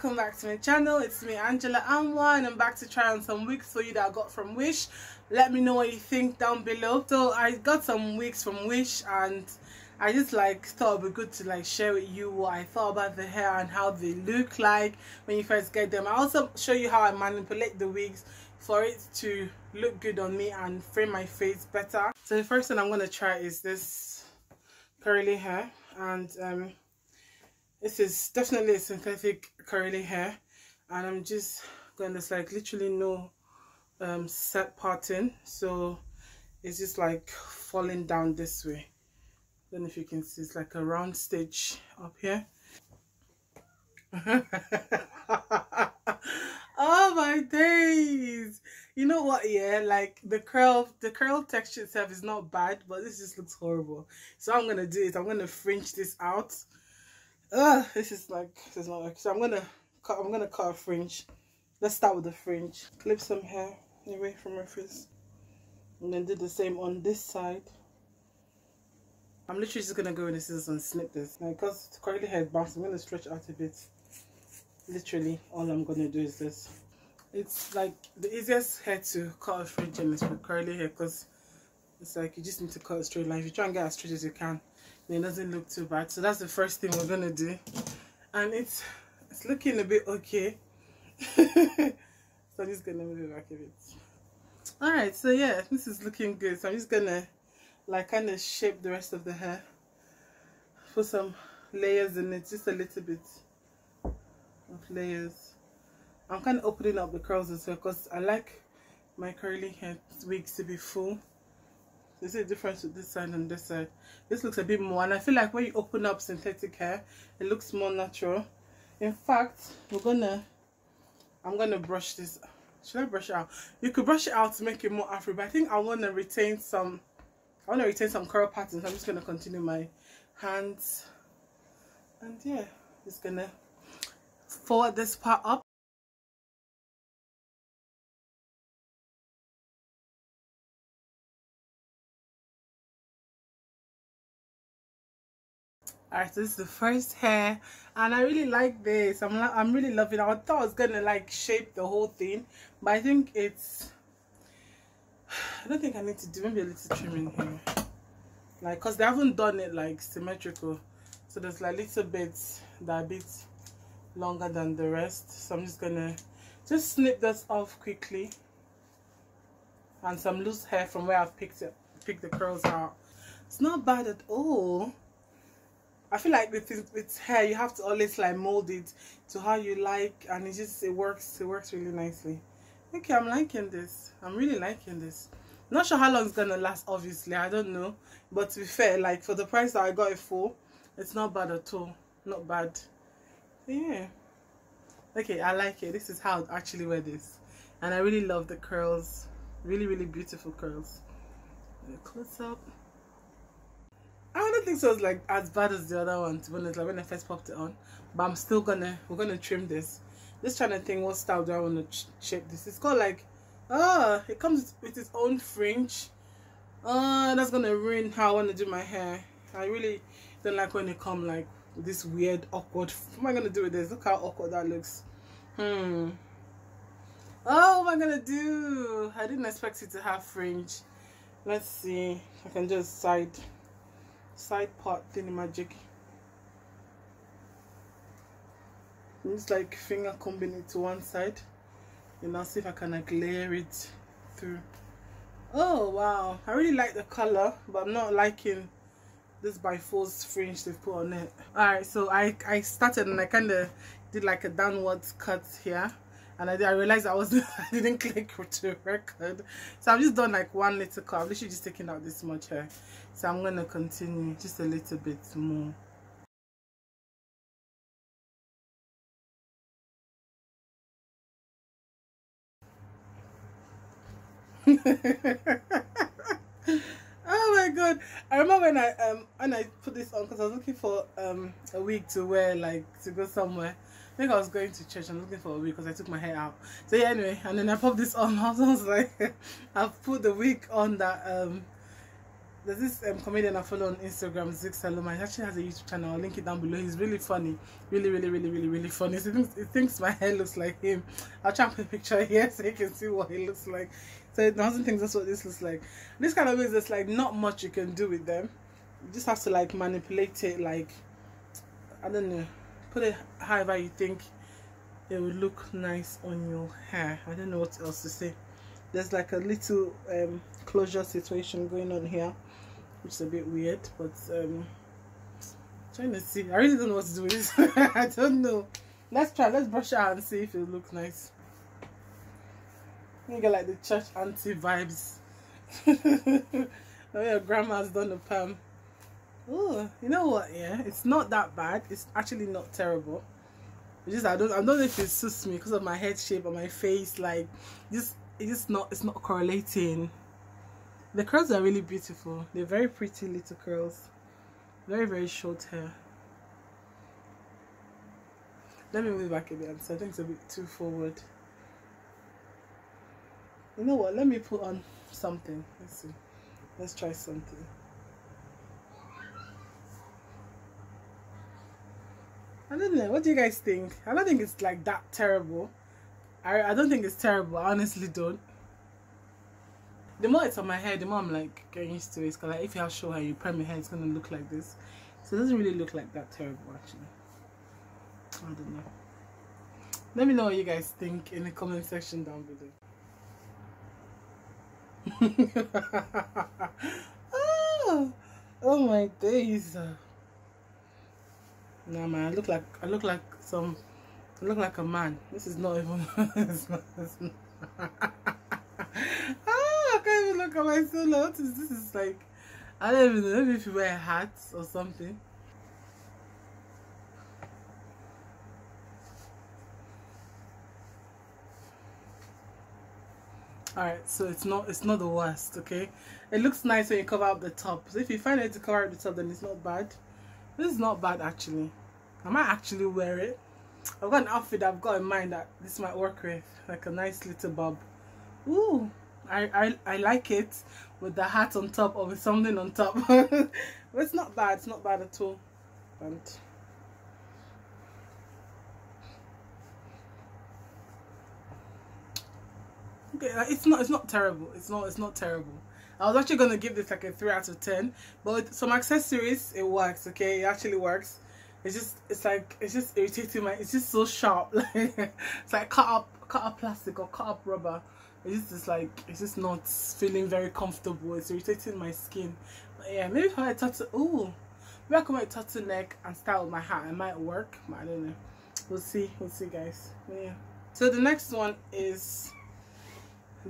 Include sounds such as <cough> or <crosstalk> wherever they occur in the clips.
welcome back to my channel. It's me angela Amoah and i'm back to try on some wigs for you that i got from wish. Let me know what you think down below. So i got some wigs from wish and i just like thought it would be good to like share with you what i thought about the hair and how they look like when you first get them. I also show you how i manipulate the wigs for it to look good on me and frame my face better. So the first thing i'm going to try is this curly hair and um this is definitely a synthetic curly hair and i'm just going to like literally no um set parting so it's just like falling down this way. I don't know if you can see it's like a round stitch up here. <laughs> Oh my days! You know what yeah like the curl the curl texture itself is not bad but this just looks horrible. So i'm gonna do it i'm gonna fringe this out uh this is like this is not working so i'm gonna cut i'm gonna cut a fringe. Let's start with the fringe. Clip some hair away from my face and then do the same on this side. I'm literally just gonna go in the scissors and snip this. Now because curly hair is bouncing i'm gonna stretch out a bit. Literally all i'm gonna do is this. It's like the easiest hair to cut a fringe in is with curly hair because it's like you just need to cut a straight line if you try and get as straight as you can it doesn't look too bad. So that's the first thing we're gonna do. And it's it's looking a bit okay. <laughs> So i'm just gonna move it back a bit. All right so yeah this is looking good. So i'm just gonna like kind of shape the rest of the hair. Put some layers in it just a little bit of layers. I'm kind of opening up the curls as well because i like my curly hair wigs to be full there's a difference with this side and this side. This looks a bit more and i feel like when you open up synthetic hair it looks more natural. In fact we're gonna i'm gonna brush this should i brush it out? You could brush it out to make it more afro but i think i want to retain some i want to retain some curl patterns. I'm just gonna continue my hands. And yeah just gonna fold this part up Alright, so this is the first hair, and I really like this. I'm I'm really loving it. I thought I was gonna like shape the whole thing, but I think it's. <sighs> I don't think I need to do maybe a little trimming here, like cause they haven't done it like symmetrical, so there's like little bits that are a bit longer than the rest. So I'm just gonna just snip this off quickly, and some loose hair from where I've picked it, picked the curls out. It's not bad at all. I feel like with with hair you have to always like mold it to how you like and it just it works it works really nicely. Okay, I'm liking this. I'm really liking this. Not sure how long it's gonna last obviously, I don't know. But to be fair, like for the price that I got it for, it's not bad at all. Not bad. Yeah. Okay, I like it. This is how I actually wear this. And I really love the curls. Really, really beautiful curls. Close up. I don't think so it's like as bad as the other one to be honest, like when I first popped it on. But I'm still gonna we're gonna trim this. Just trying to think what style do I want to shape this. It's called like ah, it comes with its own fringe. Uh that's gonna ruin how I want to do my hair. I really don't like when it come like this weird awkward. What am I gonna do with this? Look how awkward that looks. Hmm. Oh, what am I gonna do? I didn't expect it to have fringe. Let's see. I can just side side part thingy magic. Just like finger combing it to one side. And I'll see if I can like layer it through. Oh wow. I really like the color but I'm not liking this by force fringe they've put on it. All right so I I started and I kind of did like a downwards cut here and I, did, I realized I was <laughs> I didn't click <laughs> to record. So I've just done like one little cut. I'm literally just taking out this much hair. So I'm gonna continue just a little bit more. <laughs> Oh my god. I remember when i um when i put this on because i was looking for um a wig to wear like to go somewhere I think I was going to church. I'm looking for a wig because I took my hair out. So yeah, anyway, and then I popped this on. <laughs> I was like, <laughs> I've put the wig on that um there's this um, comedian I follow on Instagram, Zicsaloma. He actually has a YouTube channel. I'll link it down below. He's really funny. Really, really, really, really, really funny. He thinks, he thinks my hair looks like him. I'll try and put a picture here <laughs> so you can see what he looks like. So he doesn't think that's what this looks like. This kind of is there's like not much you can do with them. You just have to like manipulate it like I don't know. Put it however you think it would look nice on your hair. I don't know what else to say. There's like a little um, closure situation going on here which is a bit weird but um trying to see. I really don't know what to do with this. <laughs> I don't know. Let's try. Let's brush it out and see if it looks nice. You get like the church auntie vibes. <laughs> Oh your grandma's done the perm oh you know what yeah it's not that bad it's actually not terrible it's just i don't i don't know if it suits me because of my head shape or my face like just it's just not it's not correlating the curls are really beautiful. They're very pretty little curls. Very, very short hair. Let me move back a bit so I think it's a bit too forward. You know what? Let me put on something. Let's see. Let's try something. I don't know. What do you guys think? I don't think it's like that terrible. I, I don't think it's terrible. I honestly don't the more it's on my head, the more I'm like getting used to it. Because like, if you have short hair, you prime your hair, it's gonna look like this. So it doesn't really look like that terrible actually. I don't know. Let me know what you guys think in the comment section down below. <laughs> oh, oh my days. Nah man, I look like I look like some I look like a man. This is not even not, it's not. even look at my solo. What is this? Is like, I don't even know. If you wear a hat or something. Alright, so it's not it's not the worst, okay? It looks nice when you cover up the top. So if you find it to cover up the top, then it's not bad. This is not bad actually. I might actually wear it. I've got an outfit I've got in mind that this might work with. Like a nice little bob. Ooh. I, I, I like it with the hat on top or with something on top. <laughs> but it's not bad. It's not bad at all. And okay, it's not it's not terrible. It's not it's not terrible. I was actually gonna give this like a three out of ten, but with some accessories it works. Okay, it actually works. It's just it's like it's just irritating my. It's just so sharp. <laughs> Like it's like cut up cut up plastic or cut up rubber. It's just like it's just not feeling very comfortable. It's irritating my skin. But yeah maybe if I tattoo oh maybe I could make neck and style my hat. It might work I don't know. We'll see we'll see guys. Yeah. So the next one is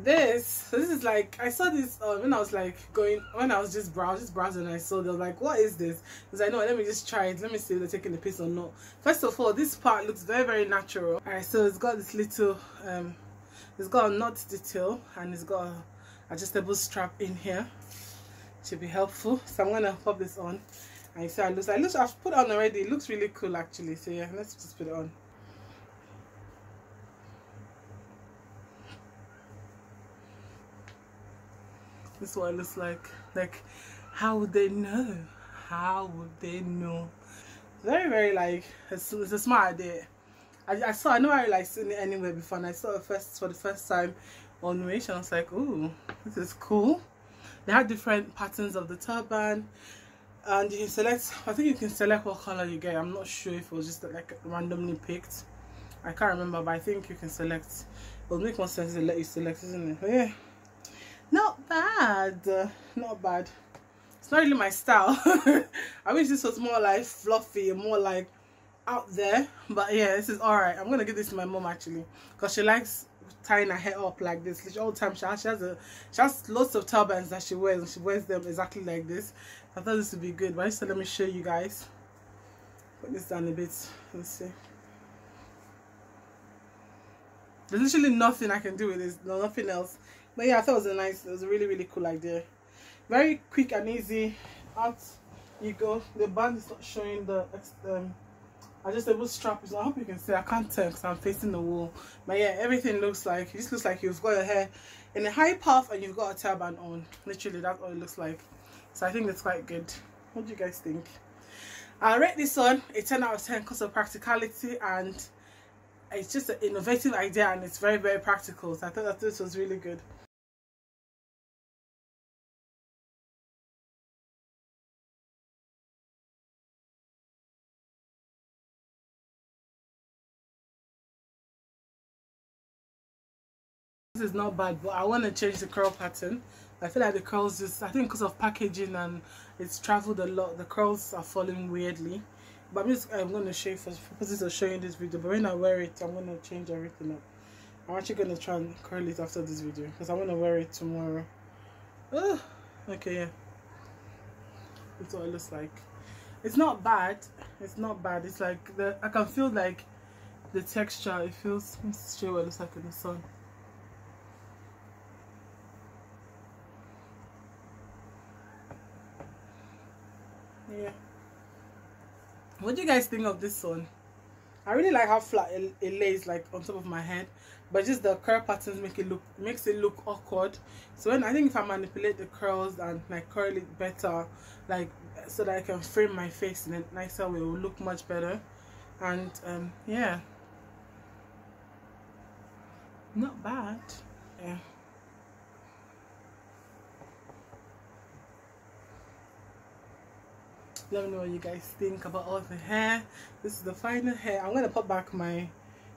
this this is like I saw this uh, when I was like going when I was just browsing just browsing I saw they were like what is this? Because I know let me just try it. Let me see if they're taking the piece or not. First of all this part looks very very natural. All right so it's got this little um it's got a knot detail and it's got a adjustable strap in here. Should be helpful. So i'm gonna pop this on. And you see how it looks i look i've put on already. It looks really cool actually. So yeah let's just put it on this is what it looks like like how would they know how would they know very very like it's, a smart idea I, I saw I know I like seen it anywhere before and I saw it first for the first time on Wish I was like, ooh, this is cool. They have different patterns of the turban and you select I think you can select what color you get. I'm not sure if it was just like randomly picked. I can't remember but I think you can select. It would make more sense to let you select, isn't it? But yeah. Not bad. not bad. It's not really my style. <laughs> I wish this was more like fluffy and more like out there. But yeah this is all right i'm gonna give this to my mom actually. Because she likes tying her hair up like this. All the time she has, she has a she has lots of turbans that she wears and she wears them exactly like this. I thought this would be good but just let me show you guys. Put this down a bit. Let's see. There's literally nothing i can do with this. No nothing else but yeah i thought it was a nice it was a really really cool idea. Very quick and easy. Out you go. The band is not showing the um adjustable strap is I hope you can see. I can't tell because I'm facing the wall. But yeah everything looks like just looks like you've got your hair in a high puff and you've got a turban on. Literally that's all it looks like. So i think that's quite good. What do you guys think? I rate this one a 10 out of 10 because of practicality and it's just an innovative idea and it's very very practical. So i thought that this was really good this is not bad but i want to change the curl pattern. I feel like the curls just i think because of packaging and it's traveled a lot the curls are falling weirdly. But i'm just i'm going to show you for purposes of showing this video but when i wear it i'm going to change everything up. I'm actually going to try and curl it after this video because i want to wear it tomorrow. Oh, okay yeah. That's what it looks like. It's not bad it's not bad. It's like the i can feel like the texture it feels let's show what it looks like in the sun yeah what do you guys think of this one? I really like how flat it, lays like on top of my head but just the curl patterns make it look makes it look awkward. So when i think if i manipulate the curls and like curl it better like so that i can frame my face in a nicer way it will look much better. And um yeah. Not bad. Yeah let me know what you guys think about all the hair. This is the final hair. I'm gonna put back my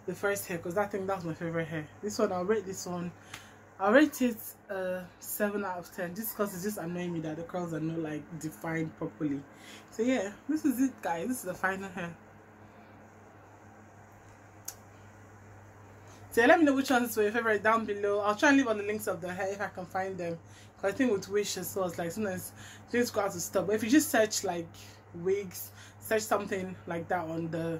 the first hair because i think that's my favorite hair. This one i'll rate this one i'll rate it uh 7 out of 10 just because it's just annoying me that the curls are not like defined properly. So yeah this is it guys. This is the final hair so let me know which ones were your favorite down below i'll try and leave all the links of the hair if i can find them Cause I think with as well, it's like sometimes things go out of stop. But if you just search like wigs, search something like that on the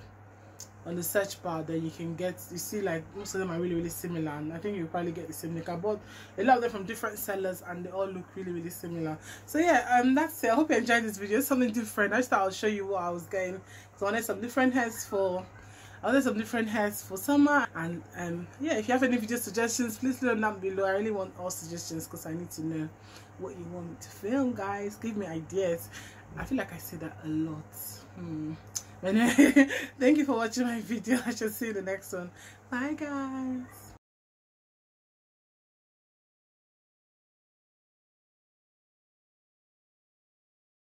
on the search bar, then you can get you see like most of them are really really similar, and I think you probably get the same. Like I bought a lot of them from different sellers, and they all look really really similar. So yeah, um, that's it. I hope you enjoyed this video. Something different. I just thought I'll show you what I was getting. So I wanted some different hairs for I some different hairs for summer and um yeah if you have any video suggestions please leave them down below. I really want all suggestions because I need to know what you want me to film guys. Give me ideas. I feel like I say that a lot. Hmm. anyway <laughs> thank you for watching my <laughs> video. I shall see you in the next one. Bye guys